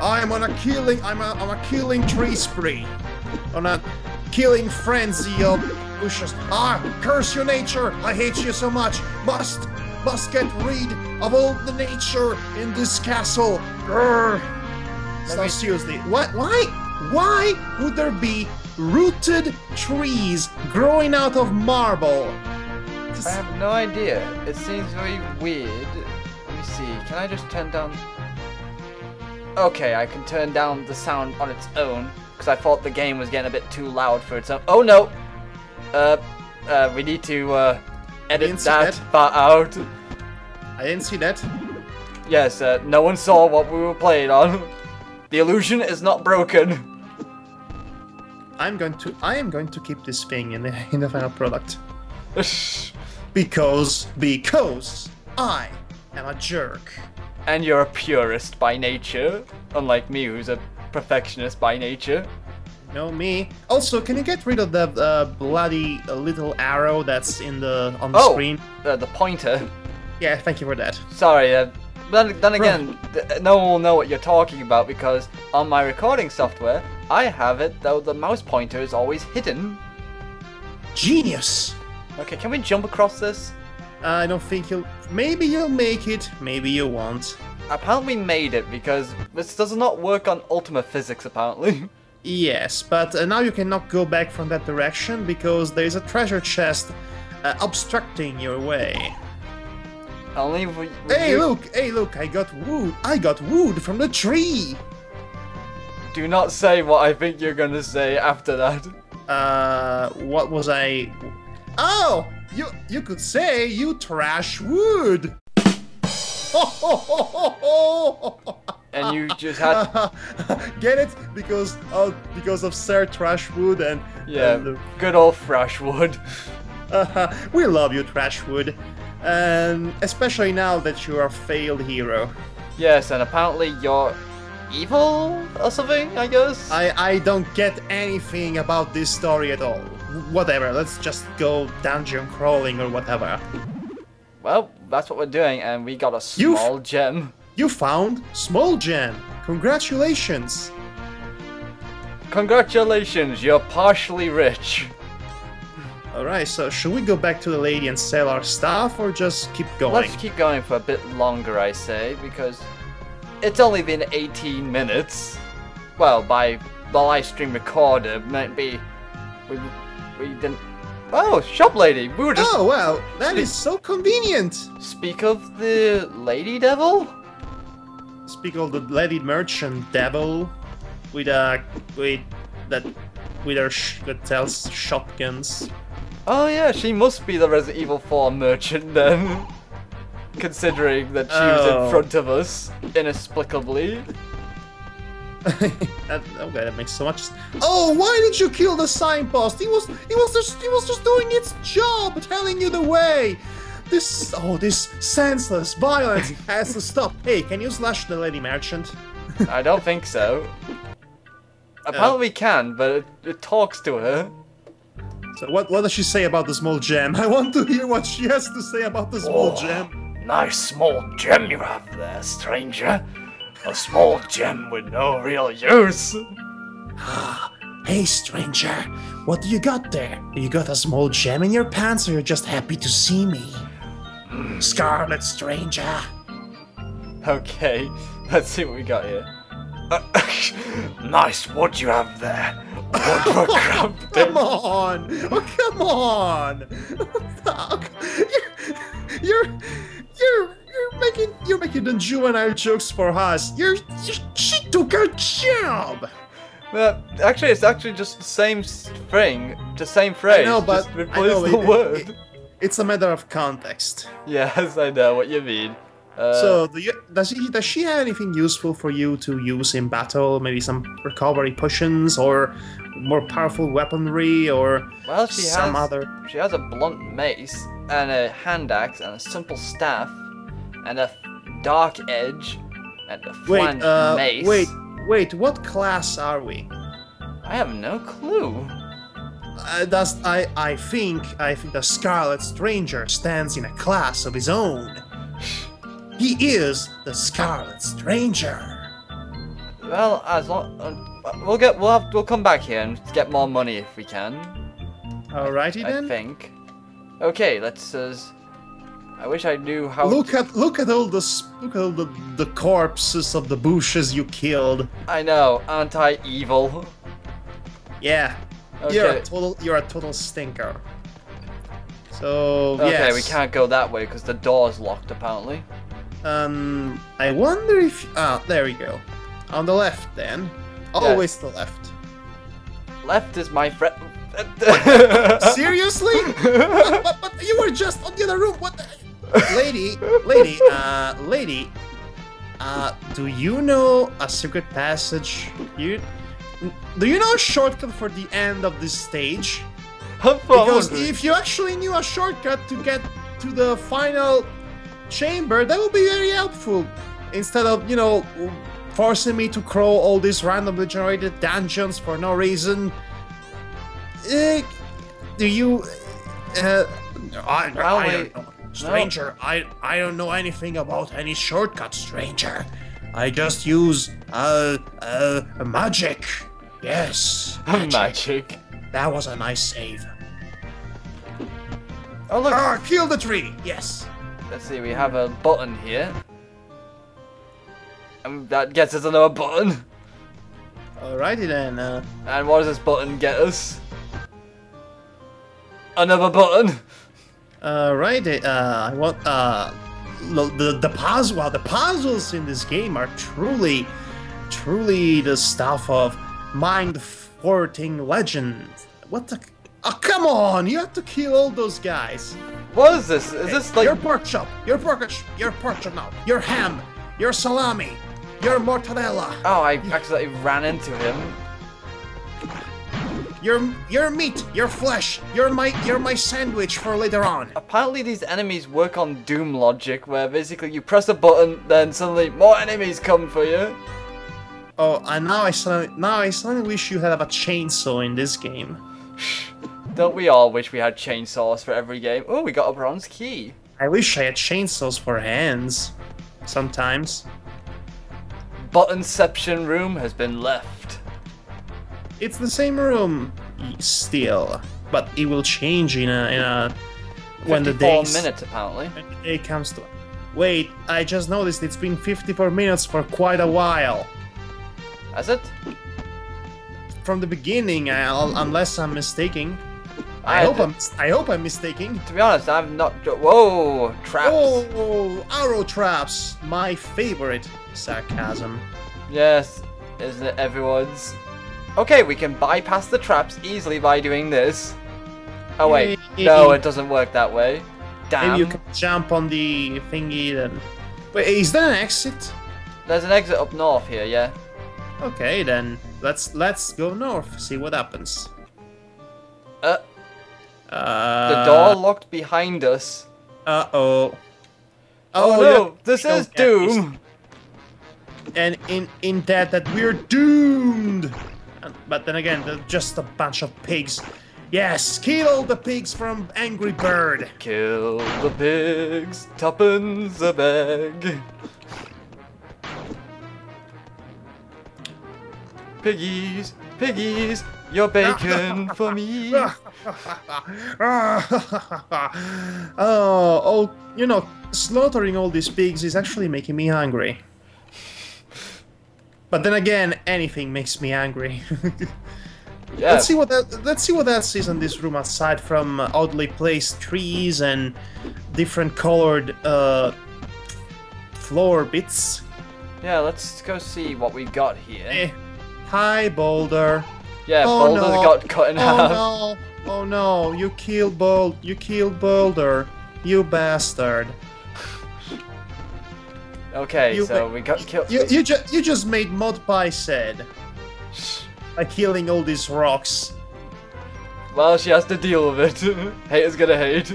I'm on a killing. I'm a, on a killing tree spree. On a killing frenzy of bushes. Ah, curse your nature! I hate you so much. Must, must get rid of all the nature in this castle. Grr. So seriously, what? Why? Why would there be rooted trees growing out of marble? I have no idea. It seems very weird. Let me see. Can I just turn down? Okay, I can turn down the sound on its own because I thought the game was getting a bit too loud for its own. Oh no! Uh, uh, we need to uh, edit that, that. part out. I didn't see that. Yes, uh, no one saw what we were playing on. The illusion is not broken. I'm going to. I am going to keep this thing in the in the final product because because I am a jerk. And you're a purist by nature, unlike me, who's a perfectionist by nature. No me. Also, can you get rid of the uh, bloody uh, little arrow that's in the on the Oh. screen? Uh, the pointer. Yeah, thank you for that. Sorry, uh, then, then again, th- no one will know what you're talking about because on my recording software, I have it though the mouse pointer is always hidden. Genius. Okay, can we jump across this? I don't think you'll. Maybe you'll make it. Maybe you won't. Apparently made it because this does not work on Ultima Physics apparently. Yes, but uh, now you cannot go back from that direction because there is a treasure chest uh, obstructing your way. Only if we, Hey, you look! Hey, look! I got wood. I got wood from the tree. do not say what I think you're gonna say after that. Uh, what was I? Oh, you you could say you trash wood. And you just had Get it? Because of because of Sir Trashwood and yeah, and, uh, good old Freshwood. uh, uh-huh. we love you, Trashwood, and um, especially now that you are a failed hero. Yes, and apparently you're evil or something, I guess. I I don't get anything about this story at all. Whatever. Let's just go dungeon crawling or whatever. Well, that's what we're doing, and we got a small gem. You found small gem. Congratulations. Congratulations, you're partially rich. Alright, so should we go back to the lady and sell our stuff or just keep going? Let's keep going for a bit longer, I say, because it's only been 18 minutes. Well, by the live stream recorder, might be. We, we didn't. Oh, shop lady! We were just. Oh well, that is so convenient. Speak of the lady devil? Speak of the lady merchant devil with a with that with her sh- that sells shotguns. Oh yeah, she must be the Resident Evil 4 merchant then. Considering that she was Oh. in front of us, inexplicably. that, okay, that makes so much. Oh, why did you kill the signpost? He was he was just he was just doing its job, telling you the way. This oh this senseless violence has to stop. Hey, can you slash the lady merchant? I don't think so. Apparently we can, but it, it talks to her. So what what does she say about the small gem? I want to hear what she has to say about the small Oh. gem. Nice small gem you have there, stranger. A small gem with no real use. Ah, hey stranger, what do you got there? You got a small gem in your pants or you're just happy to see me? Hmm. Scarlet stranger. Okay, let's see what we got here. Uh, nice wood you have there. Wood oh, crafting. Come on! Oh, come on! you're, you're making, you're making the juvenile jokes for us. You're, you she took her job. Uh, actually, it's actually just the same thing, the same phrase. know, but- just replace know, the it- word. it- It's a matter of context. Yes, I know what you mean. Uh, so, do you, does he, does she have anything useful for you to use in battle? Maybe some recovery potions or more powerful weaponry or well, she some has other. she has a blunt mace and a hand axe and a simple staff and a dark edge and a Wait, flanged uh, mace. wait, wait. What class are we? I have no clue. Uh, I I think I think the Scarlet Stranger stands in a class of his own. He is the Scarlet Stranger. Well, as long uh, we'll get we'll have we'll come back here and get more money if we can. Alrighty I then. think. Okay, let's. Uh, I wish I knew how. Look to- at look at all the look at all the, the corpses of the bushes you killed. I know, aren't I evil? Yeah, you're a total you're a total stinker. So Okay, yes. we can't go that way because the door's locked apparently. Um, I wonder if ah, there we go. On the left, then. Always the left. Left is my friend. Seriously? but, but, but you were just on the other room. What? The... Lady, lady, uh, lady. Uh, do you know a secret passage? You, do you know a shortcut for the end of this stage? Because if you actually knew a shortcut to get to the final chamber, that would be very helpful. Instead of, you know, forcing me to crawl all these randomly generated dungeons for no reason. Uh, do you. Uh, I, Well, I don't know. Stranger, I, I don't know anything about any shortcut, stranger. I just use uh, uh, magic. Yes. Magic. That was a nice save. Oh look, Ah, kill the tree. Yes. let's see. We have a button here, and that gets us another button. Alrighty then. Uh, And what does this button get us? Another button. Alrighty. Uh, I want uh, the the, the puzzle. The puzzles in this game are truly, truly the stuff of mind-thwarting legend. What the? Oh, come on! You have to kill all those guys. What is this? Is this like? your pork chop, your pork, ch- your pork chop now, your ham, your salami, your mortadella, Oh, I accidentally ran into him. Your your meat, your flesh, your my your my sandwich for later on. Apparently these enemies work on Doom logic, where basically you press a button, then suddenly more enemies come for you. Oh, and now I suddenly now I suddenly wish you had a chainsaw in this game. Don't we all wish we had chainsaws for every game? Oh, we got a bronze key. I wish I had chainsaws for hands. Sometimes Buttonception room has been left. It's the same room still, but it will change in a in a when the 54 minutes apparently. when day comes to. Wait, I just noticed it's been 54 minutes for quite a while. Has it? From the beginning, I'll, unless I'm mistaken. I, I hope I'm. I hope I'm mistaken. To be honest, I'm not. Whoa! Traps. Oh, arrow traps! My favorite sarcasm. Yes, isn't it everyone's? Okay, we can bypass the traps easily by doing this. Oh wait, no, it doesn't work that way. Damn. Maybe you can jump on the thingy then. Wait, is there an exit? There's an exit up north here, yeah. Okay, then let's let's go north. See what happens. Uh, Uh, the door locked behind us. Uh oh. Oh, no, this is Doom. And in in that that we're doomed. But then again, they're just a bunch of pigs. Yes, kill the pigs from Angry Bird. Kill the pigs, tuppence a bag. Piggies, piggies, your bacon for me. oh, oh, you know, slaughtering all these pigs is actually making me hungry. But then again, anything makes me angry. Yeah, Let's see what that, let's see what else is in this room aside from uh, oddly placed trees and different colored uh, floor bits. yeah. Let's go see what we got here. Eh. Hi, Boulder. Yeah, Oh, Boulder no. got cut in half. Oh no! Oh no! You killed Bold. You killed Boulder. You bastard. Okay, You- so we got killed. You you just you just made Maud Pie sad by killing all these rocks. Well, she has to deal with it. Haters gonna hate.